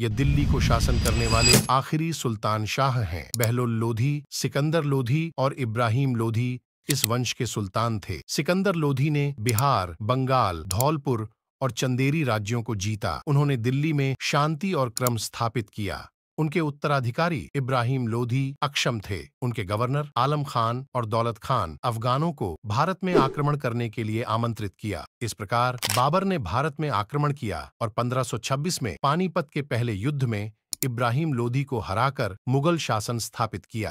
ये दिल्ली को शासन करने वाले आखिरी सुल्तान शाह हैं। बहलोल लोधी, सिकंदर लोधी और इब्राहिम लोधी इस वंश के सुल्तान थे। सिकंदर लोधी ने बिहार, बंगाल, धौलपुर और चंदेरी राज्यों को जीता। उन्होंने दिल्ली में शांति और क्रम स्थापित किया। उनके उत्तराधिकारी इब्राहिम लोधी अक्षम थे। उनके गवर्नर आलम खान और दौलत खान अफगानों को भारत में आक्रमण करने के लिए आमंत्रित किया। इस प्रकार बाबर ने भारत में आक्रमण किया और 1526 में पानीपत के पहले युद्ध में इब्राहिम लोधी को हराकर मुगल शासन स्थापित किया।